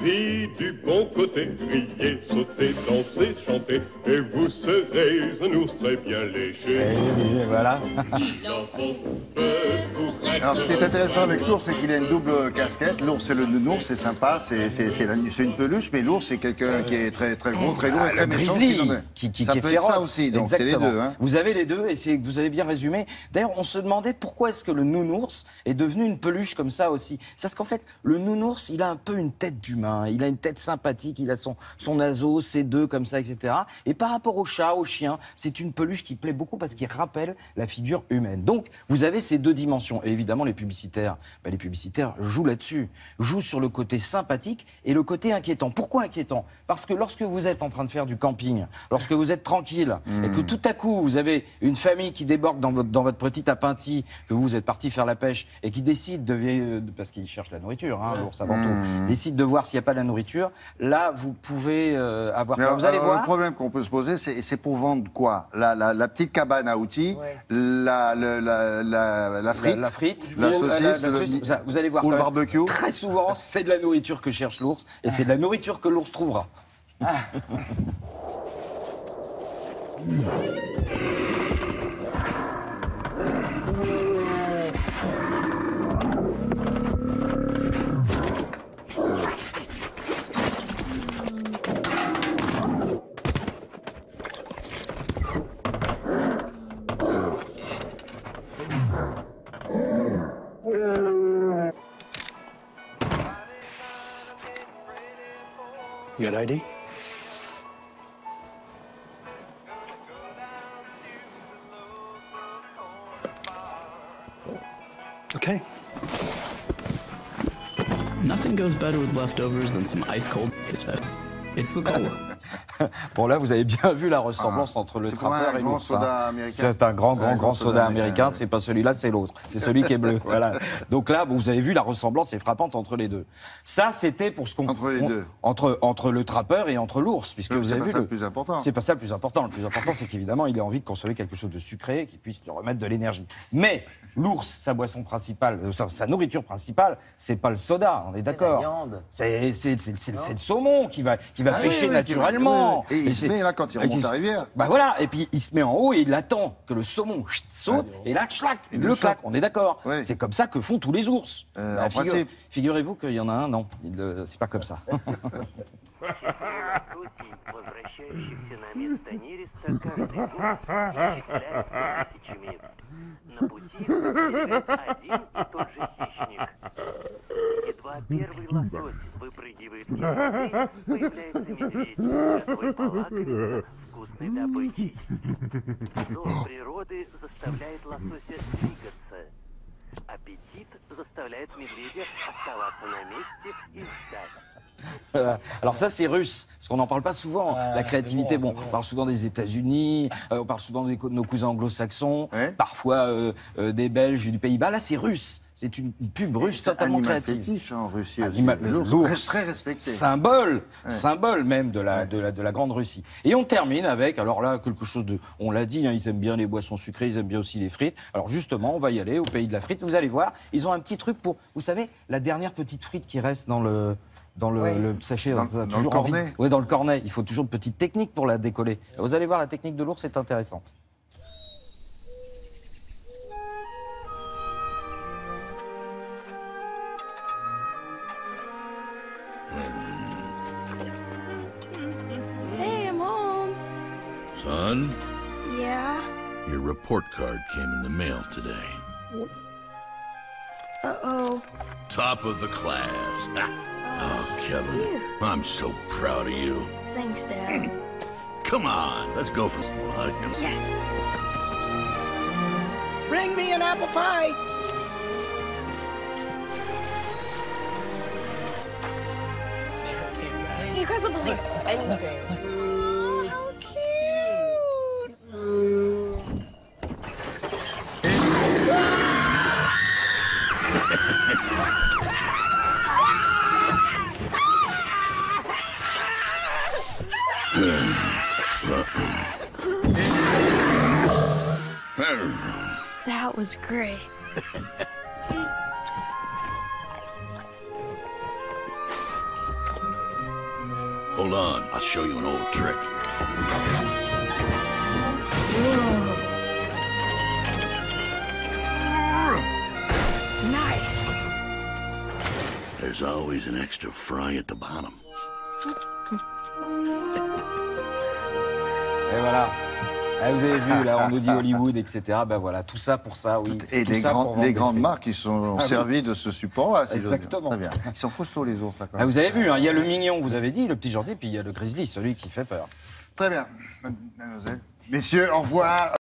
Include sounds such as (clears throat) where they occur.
vie du bon côté. Riez, sautez, dansez, chantez, et vous serez un ours très bien léché. Et voilà. Il en faut peu pour être Alors, ce qui est intéressant avec l'ours, c'est qu'il a une double casquette. L'ours, c'est le nounours, c'est sympa, c'est une peluche, mais l'ours, c'est quelqu'un qui est très, très gros, très lourd et Ah, très méchant. grizzly, sinon, qui, qui- ça qui est peut féroce. être ça aussi, donc c'est les deux. Hein. Vous avez les deux et c'est vous avez bien résumé. D'ailleurs, on se demandait pourquoi est-ce que le nounours est devenu une peluche comme ça aussi. C'est parce qu'en fait, le nounours, il a un peu une tête d'humain, il a une tête sympathique, il a son son naseau, ses deux comme ça, etc. Et par rapport au chat, au chien, c'est une peluche qui plaît beaucoup parce qu'il rappelle la figure humaine. Donc, vous avez ces deux dimensions. Et évidemment, les publicitaires, ben, les publicitaires jouent là-dessus, jouent sur le côté sympathique et le côté inquiétant. Pourquoi inquiétant? Parce que lorsque vous êtes en train de faire du camping, lorsque vous êtes tranquille et que tout à coup vous avez une famille qui débarque dans votre, dans votre petit appentis, que vous êtes parti faire la pêche et qui décide de, euh, de- parce qu'il cherche la nourriture, hein, l'ours avant tout, décide de voir s'il n'y a pas la nourriture, là vous pouvez euh, avoir. Alors, vous allez alors, voir. Le problème qu'on peut se poser, c'est c'est pour vendre quoi? La, la, la petite cabane à outils, la, la, la, la, la frite, La saucisse, la- la saucisse, vous- vous allez voir. ou quand le même, barbecue. Très souvent, c'est de la nourriture que cherche l'ours, et c'est de la nourriture que l'ours trouvera. (laughs) You got ID? Okay. Nothing goes better with leftovers than some ice cold It's uh, the cola. (laughs) Bon là, vous avez bien vu la ressemblance entre le Ah. C'est comme trappeur et l'ours. soda hein. américain. C'est un grand, grand, Un grand soda américain. ouais. C'est pas celui-là, c'est l'autre. C'est celui qui est bleu. (laughs) Voilà. Donc là, vous avez vu la ressemblance est frappante entre les deux. Ça, c'était pour ce qu'on Entre les on- deux. entre entre le trappeur et entre l'ours, puisque C'est vous avez pas vu ça le le plus important. C'est pas ça le plus important. Le plus important, c'est qu'évidemment, il a envie de consommer quelque chose de sucré qui puisse lui remettre de l'énergie. Mais l'ours, sa boisson principale, euh, sa, sa nourriture principale, c'est pas le soda. On est d'accord. viande. C'est c'est c'est c'est- c'est le saumon qui va qui va Ah oui, pêcher oui, naturellement. qui va- oui, oui. Et il se c'est- met là quand il remonte la rivière. Bah voilà. Et puis il se met en haut et il attend que le saumon chut, saute et là chlac, il le le chope. claque. On est d'accord. Oui. C'est comme ça que font tous les ours. Euh, Bah, en figure- principe. Figurez-vous qu'il y en a un, non, il, euh, c'est pas comme ça. возвращающихся на место нереста каждый год исчисляется тысячами. На пути встречает один и тот же полакомиться вкусной добычей. Зов природы заставляет лосося двигаться. Аппетит заставляет медведя оставаться на месте и ждать. Voilà. Alors ça, c'est russe, parce qu'on n'en parle pas souvent. Ouais, la créativité, c'est bon, bon, c'est on parle souvent des États-Unis, euh, on parle souvent des co- de nos cousins anglo-saxons, Ouais. parfois euh, euh, des Belges, du Pays-Bas. Là, c'est russe. C'est une pub russe totalement créative. fétiche en Russie. Animal- L'ours, très respecté. symbole, symbole même de la, de, la, de la grande Russie. Et on termine avec, alors là, quelque chose de, on l'a dit, hein, ils aiment bien les boissons sucrées, ils aiment bien aussi les frites. Alors justement, on va y aller au pays de la frite. Vous allez voir, ils ont un petit truc pour, vous savez, la dernière petite frite qui reste dans le dans le, Oui. le sachet, Dans- ça a dans toujours le envie cornet. Ouais, dans le cornet. Il faut toujours une petite technique pour la décoller. Vous allez voir, la technique de l'ours est intéressante. Son, Yeah. your report card came in the mail today. Uh oh. Top of the class. oh, Kevin, Phew. I'm so proud of you. Thanks, Dad. (clears throat) Come on, let's go for some lunch. yes. Bring me an apple pie. You guys will believe anything. That was great. Hold on, I'll show you an old trick. Nice. There's always an extra fry at the bottom. (laughs) Et voilà. Ah, vous avez vu, là, on nous dit (laughs) Hollywood, etc. Ben voilà, tout ça pour ça, oui. Et Tout les, ça pour grandes- les marques qui sont Ah oui. servies de ce support-là, si. Exactement. Très bien. Ils sont costauds, les ours, d'accord. Ah, vous avez vu, hein, il y a le mignon, vous avez dit, le petit gentil, puis il y a le grizzly, celui qui fait peur. Très bien. Mademoiselle. Messieurs, au revoir.